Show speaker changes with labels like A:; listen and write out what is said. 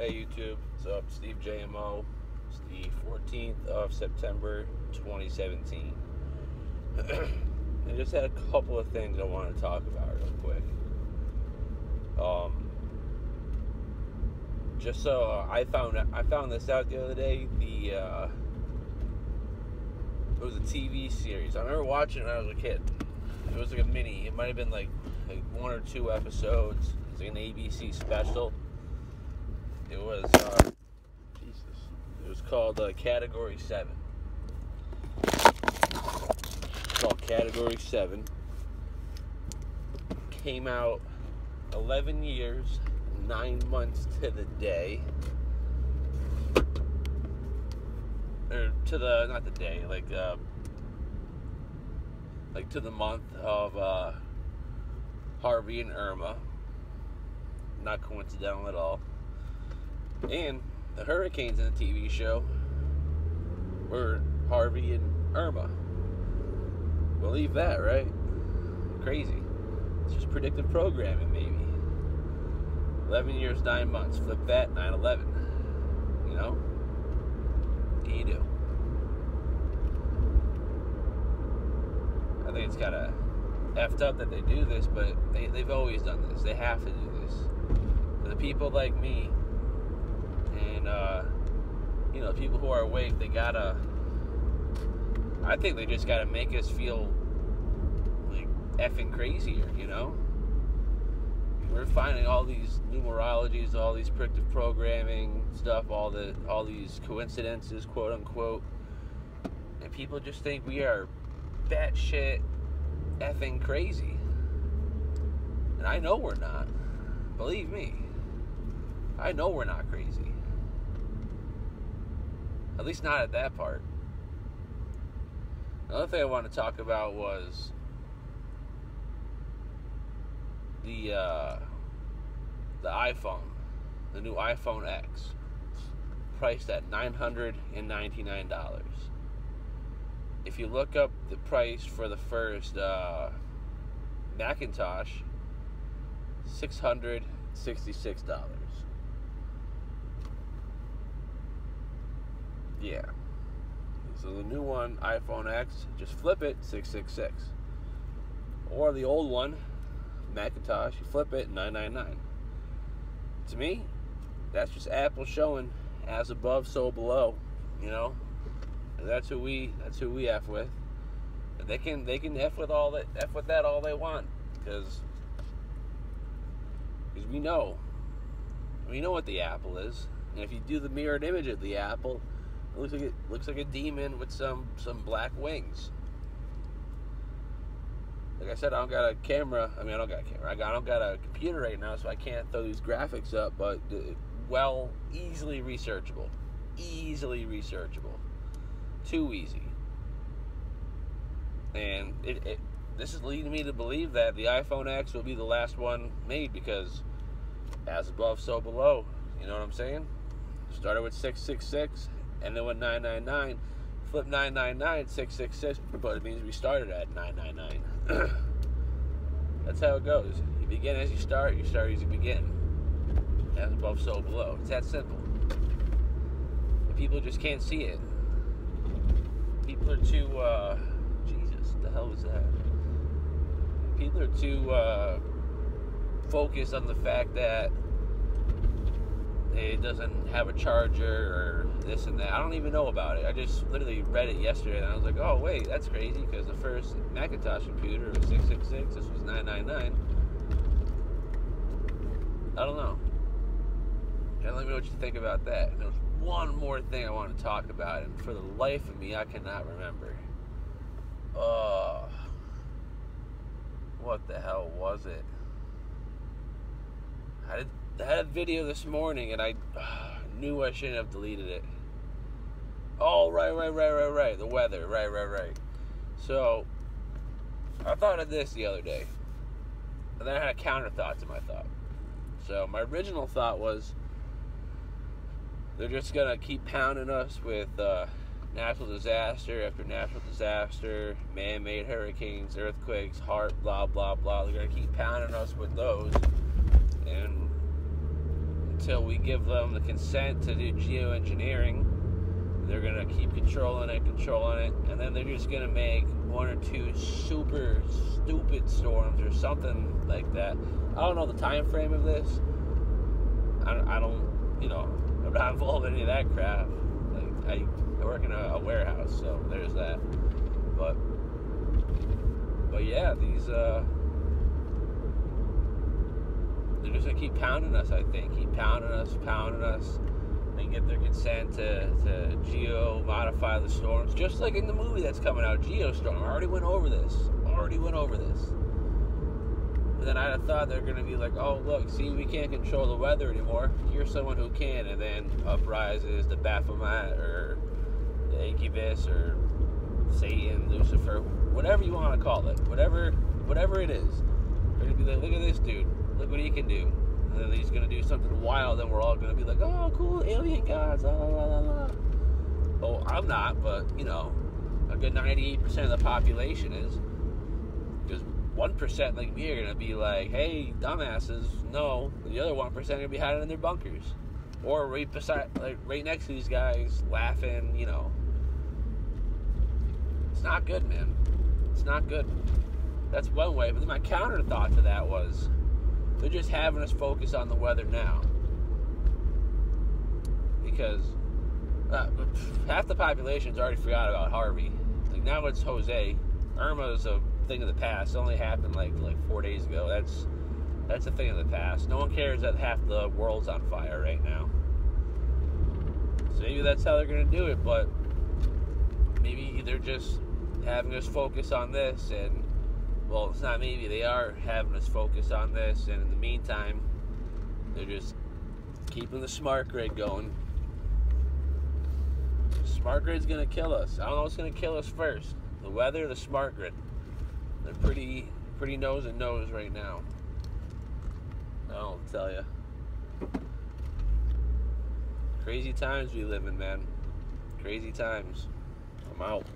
A: Hey YouTube, what's up? Steve JMO. It's the 14th of September 2017. I just had a couple of things I want to talk about real quick. Um, just so uh, I found I found this out the other day. The uh, it was a TV series. I remember watching it when I was a kid. It was like a mini. It might have been like like one or two episodes. It's like an ABC special. It was uh, Jesus. It was called uh, Category Seven. It's called Category Seven. Came out 11 years, nine months to the day. Or to the not the day, like uh, like to the month of uh, Harvey and Irma. Not coincidental at all. And the hurricanes in the TV show were Harvey and Irma. Believe that, right? Crazy. It's just predictive programming, maybe. 11 years, 9 months. Flip that, 9 11. You know? What do you do? I think it's kind of effed up that they do this, but they, they've always done this. They have to do this. For the people like me, uh, you know, people who are awake, they gotta. I think they just gotta make us feel like effing crazier, you know? We're finding all these numerologies, all these predictive programming stuff, all the all these coincidences, quote unquote, and people just think we are batshit effing crazy. And I know we're not. Believe me. I know we're not crazy. At least not at that part. Another thing I want to talk about was the uh, the iPhone, the new iPhone X, priced at nine hundred and ninety nine dollars. If you look up the price for the first uh, Macintosh, six hundred sixty six dollars. Yeah. So the new one, iPhone X, just flip it, 666. Or the old one, Macintosh, you flip it, 999. To me, that's just Apple showing as above, so below. You know, and that's who we that's who we f with. And they can they can f with all that f with that all they want because because we know we know what the apple is. And if you do the mirrored image of the apple, looks like it looks like a demon with some some black wings. Like I said, I don't got a camera. I mean, I don't got a camera. I, got, I don't got a computer right now, so I can't throw these graphics up. But well, easily researchable, easily researchable, too easy. And it, it this is leading me to believe that the iPhone X will be the last one made because, as above, so below. You know what I'm saying? Started with 666, and then with 999, flip 999, 666, but it means we started at 999. That's how it goes. You begin as you start, you start as you begin. As above, so below. It's that simple. And people just can't see it. People are too, uh, Jesus, what the hell was that? People are too, uh, focused on the fact that it doesn't have a charger or this and that. I don't even know about it. I just literally read it yesterday and I was like, oh, wait, that's crazy because the first Macintosh computer was 666, this was 999. I don't know. And let me know what you think about that. And there's one more thing I want to talk about, and for the life of me, I cannot remember. Oh, what the hell was it? I had a video this morning and I uh, knew I shouldn't have deleted it. Oh, right, right, right, right, right. The weather, right, right, right. So, I thought of this the other day. And then I had a counter thought to my thought. So, my original thought was they're just going to keep pounding us with uh, natural disaster after natural disaster, man made hurricanes, earthquakes, heart, blah, blah, blah. They're going to keep pounding us with those. And until we give them the consent to do geoengineering. They're gonna keep controlling it, controlling it, and then they're just gonna make one or two super stupid storms or something like that. I don't know the time frame of this. I don't, I don't you know, I'm not involved in any of that crap. Like I, I work in a, a warehouse, so there's that. But but yeah, these uh they're just gonna keep pounding us. I think keep pounding us, pounding us, and get their consent to to geo modify the storms, just like in the movie that's coming out, Geostorm. I already went over this. Already went over this. And then I'd have thought they're gonna be like, oh look, see, we can't control the weather anymore. You're someone who can, and then uprises the Baphomet or the Incubus or Satan, Lucifer, whatever you want to call it, whatever whatever it is. They're gonna be like, look at this dude look what he can do. And then he's gonna do something wild, and we're all gonna be like, oh, cool, alien gods, la la la la. Oh, I'm not, but you know, a good 98% of the population is. Because 1% like me are gonna be like, hey, dumbasses, no. The other 1% are gonna be hiding in their bunkers. Or right beside, like right next to these guys, laughing, you know. It's not good, man. It's not good. That's one way. But then my counter thought to that was, they're just having us focus on the weather now. Because uh, half the population's already forgot about Harvey. Like now it's Jose. Irma is a thing of the past. It only happened like like four days ago. That's that's a thing of the past. No one cares that half the world's on fire right now. So maybe that's how they're gonna do it, but maybe they're just having us focus on this and well, it's not maybe they are having us focus on this, and in the meantime, they're just keeping the smart grid going. Smart grid's gonna kill us. I don't know what's gonna kill us first: the weather, the smart grid. They're pretty, pretty nose and nose right now. I'll tell you. Crazy times we live in, man. Crazy times. I'm out.